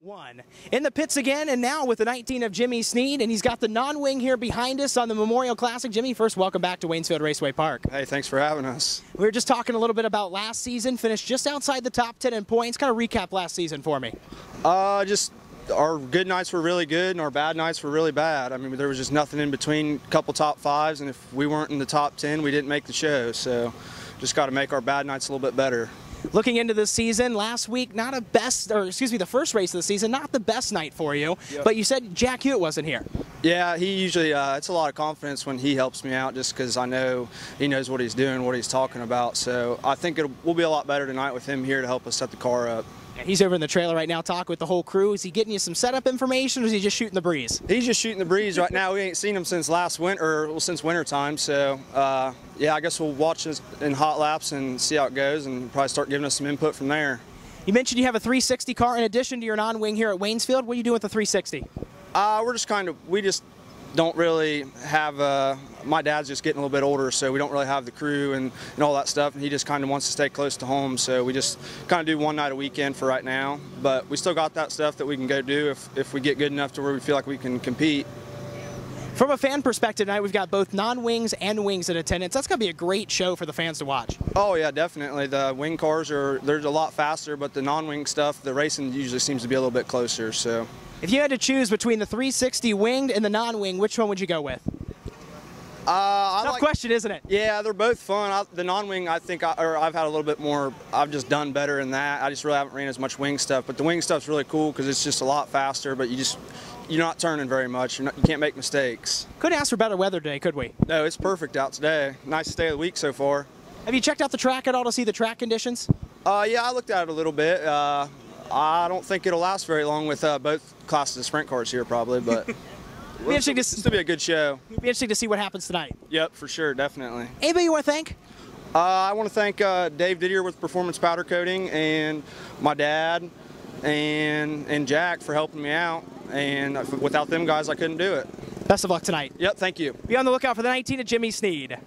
One. In the pits again, and now with the 19 of Jimmy Snead, and he's got the non-wing here behind us on the Memorial Classic. Jimmy, first, welcome back to Waynesfield Raceway Park. Hey, thanks for having us. We were just talking a little bit about last season, finished just outside the top 10 in points. Kind of recap last season for me. Uh, just our good nights were really good, and our bad nights were really bad. I mean, there was just nothing in between. A couple top fives, and if we weren't in the top 10, we didn't make the show. So, just got to make our bad nights a little bit better. Looking into the season, last week, not a best, or excuse me, the first race of the season, not the best night for you. Yep. But you said Jack Hewitt wasn't here. Yeah, he usually, uh, it's a lot of confidence when he helps me out just because I know he knows what he's doing, what he's talking about. So I think it will be a lot better tonight with him here to help us set the car up. He's over in the trailer right now talking with the whole crew. Is he getting you some setup information or is he just shooting the breeze? He's just shooting the breeze right now. We ain't seen him since last winter, well, since winter time. So, uh, yeah, I guess we'll watch this in hot laps and see how it goes and probably start giving us some input from there. You mentioned you have a 360 car in addition to your non-wing here at Waynesfield. What are you doing with the 360? Uh, we're just kind of, we just don't really have, uh, my dad's just getting a little bit older, so we don't really have the crew and, and all that stuff. And he just kind of wants to stay close to home, so we just kind of do one night a weekend for right now. But we still got that stuff that we can go do if, if we get good enough to where we feel like we can compete. From a fan perspective tonight, we've got both non-wings and wings in attendance. That's going to be a great show for the fans to watch. Oh yeah, definitely. The wing cars are they're a lot faster, but the non-wing stuff, the racing usually seems to be a little bit closer. So, If you had to choose between the 360 winged and the non-wing, which one would you go with? uh, Tough like, question, isn't it? Yeah, they're both fun. I, the non-wing, I think, I, or I've had a little bit more. I've just done better in that. I just really haven't ran as much wing stuff, but the wing stuff's really cool because it's just a lot faster. But you just you're not turning very much. You're not, you can't make mistakes. Couldn't ask for better weather today, could we? No, it's perfect out today. Nice day of the week so far. Have you checked out the track at all to see the track conditions? Uh, yeah, I looked at it a little bit. Uh, I don't think it'll last very long with uh, both classes of sprint cars here, probably, but. Be interesting to, This will be a good show. be interesting to see what happens tonight. Yep, for sure, definitely. Anybody you want to thank? Uh, I want to thank uh, Dave Didier with Performance Powder Coating and my dad and and Jack for helping me out. And without them guys, I couldn't do it. Best of luck tonight. Yep, thank you. Be on the lookout for the 19 of Jimmy Snead.